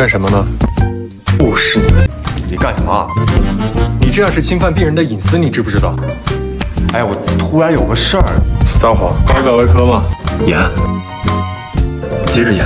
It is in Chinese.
干什么呢？又是你，你干什么？你这样是侵犯病人的隐私，你知不知道？哎，我突然有个事儿。撒谎，刚搞外科吗？演，接着演。